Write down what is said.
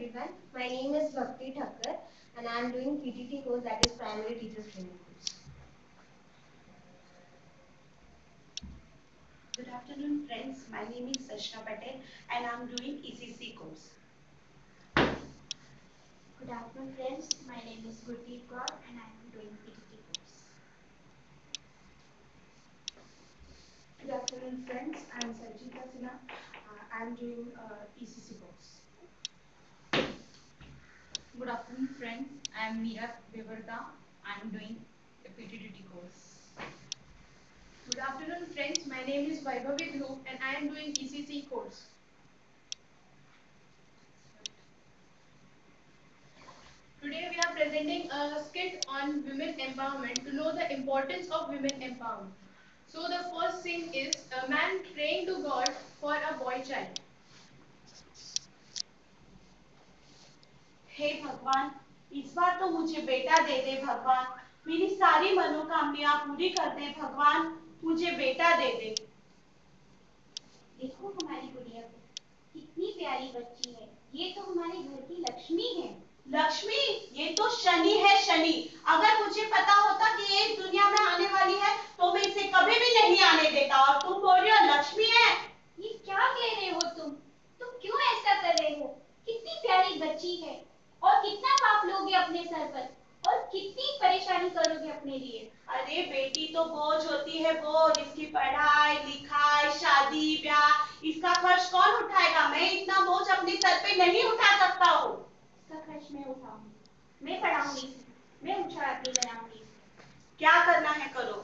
everyone. My name is Bhakti Thakkar and I am doing PTT course that is Primary Teachers Training course. Good afternoon friends, my name is Sashna Patel and I am doing ECC course. Good afternoon friends, my name is Gurdeep Kaur and I am doing PTT course. Good afternoon friends, I am Sanjita Sinha. Uh, I am doing uh, ECC course. Good afternoon friends, I am Meera Devarda. I am doing a PTDT course. Good afternoon friends, my name is Vaibhavi Dhruv and I am doing ECC course. Today we are presenting a skit on women empowerment to know the importance of women empowerment. So the first thing is a man praying to God for a boy child. हे भगवान, इस बार तो मुझे बेटा दे दे भगवान। मेरी सारी मनोकामनाएँ पूरी कर दे भगवान, मुझे बेटा दे दे। देखो हमारी गुड़िया, कितनी प्यारी बच्ची है। ये तो हमारे घर की लक्ष्मी है। लक्ष्मी, ये तो शनि है, शनि। अगर मुझे पता होता कि ये दुनिया में आने वाली है तो मैं इसे कभी भी नहीं आने देता। और तुम बोल रहे हो, लक्ष्मी है। ये क्या कह रहे हो तुम? तुम क्यों ऐसा कर रहे हो? कितनी प्यारी बच्ची है और कितना पाप लोगे अपने सर पर और कितनी परेशानी करोगे अपने लिए। अरे बेटी तो बोझ होती है, बोझ। इसकी पढ़ाई, लिखाई, शादी, ब्याह, इसका खर्च कौन उठाएगा? मैं इतना बोझ अपने सर पे नहीं उठा सकता हूँ। इसका खर्च मैं उठाऊँगी। मैं पढ़ाऊँगी। मैं उठा के बनाऊँगी। क्या करना है करो।